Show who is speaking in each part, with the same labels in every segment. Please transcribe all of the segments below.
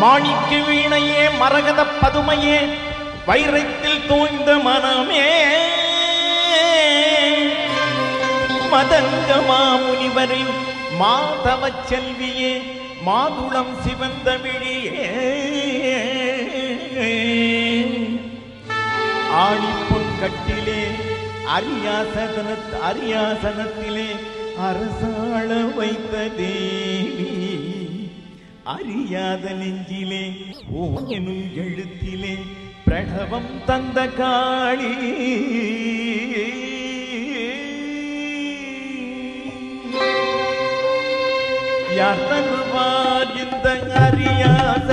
Speaker 1: மாணிக்க வீணையே மரகத பதுமையே வைரத்தில் தோய்ந்த மனமே. மதங்க மாமுனிவரின் மாதவ செல்வியே மாதுளம் சிவந்த விழியே. ஆணிப்பொன் கட்டிலே அரியாசனத் அரியாசனத்திலே அரசாள வைத்த தேவி. அறியாத நெஞ்சிலே ஓம் எழுத்திலே பிரணவம் தந்த காளி. யார் தருவார் இந்த அறியாத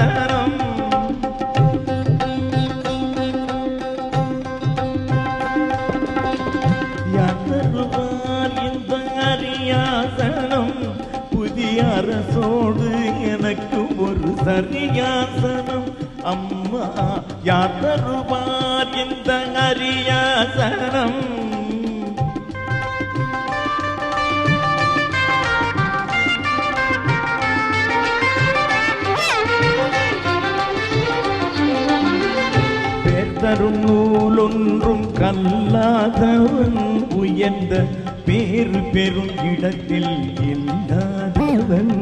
Speaker 1: சரியாசனம் அம்மா யார் தருவார் இந்த அரியாசனம் தரும் நூலொன்றும் கல்லாதவன் உயர்ந்த பேரு பெரும் இடத்தில் இல்லாதவன்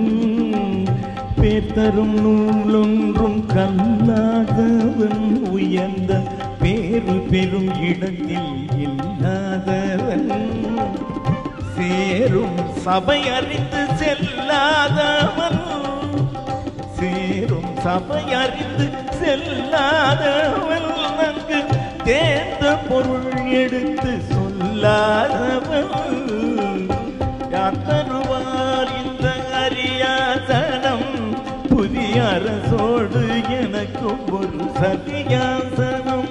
Speaker 1: தரும் நூலொன்றும் கல்லாதவன் உயர்ந்த பேரு பெரும் இடத்தில் இல்லாதவன். சேரும் சபை அறிந்து செல்லாதவன். சேரும் சபை அறிந்து செல்லாதவன். அங்கு தேர்ந்த பொருள் எடுத்து சொல்லாதவன். யார் தருவ ஒரு சரியாசனம்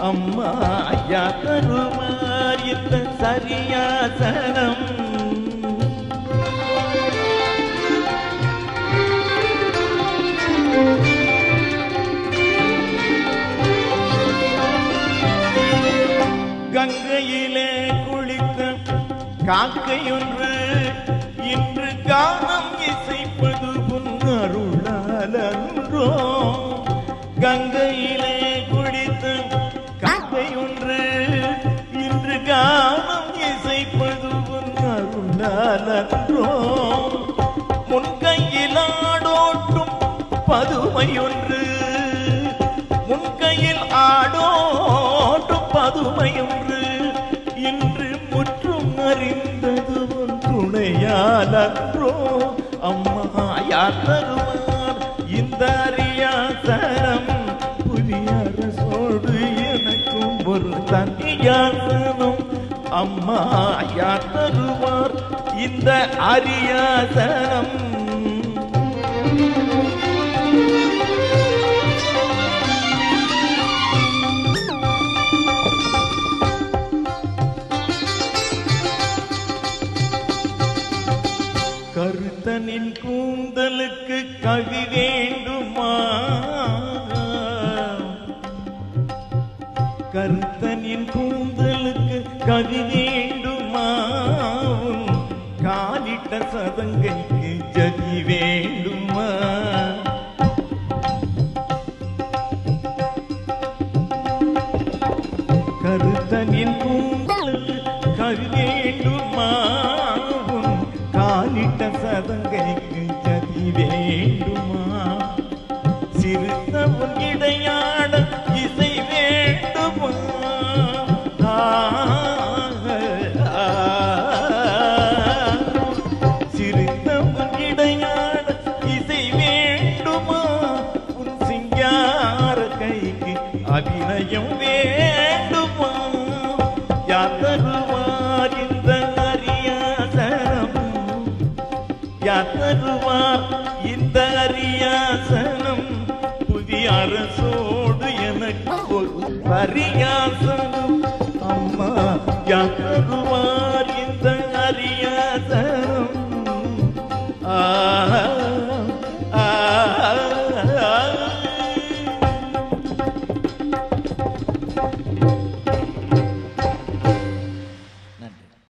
Speaker 1: அம்மா ஐயா தருமாறித்த சரியாசனம். கங்கையிலே குளித்த காக்கையொன்று இன்று கானம் இசைப்பது உன் கங்கையிலே குடித்து கங்கை ஒன்று இன்று கானம் இசைப்பது உன் அருளாலன்றோ முன்கையில் ஆடோட்டும் பதுமையொன்று முன்கையில் ஆடோட்டும் பதுமையொன்று இன்று முற்றும் அறிந்தது உன் துணையாலன்றோ அம்மா யார் தரும் அம்மா யார் தருவார் இந்த அரியாசனம்? கருத்தனின் கூந்தலுக்கு கவி வேண்டுமா? கூந்தலுக்கு வேண்டுமாவும் காலிட்ட சதங்கைக்கு ஜதி வேண்டுமா? கருத்தனின் கூந்தலுக்கு கரு வேண்டுமாவும் காலிட்ட சதங்கைக்கு ஜதி வேண்டுமா? யார் தருவார் இந்த அரியாசனம் புதிய அரசோடு எனக்கு ஒரு பரியாசனம். அம்மா யார்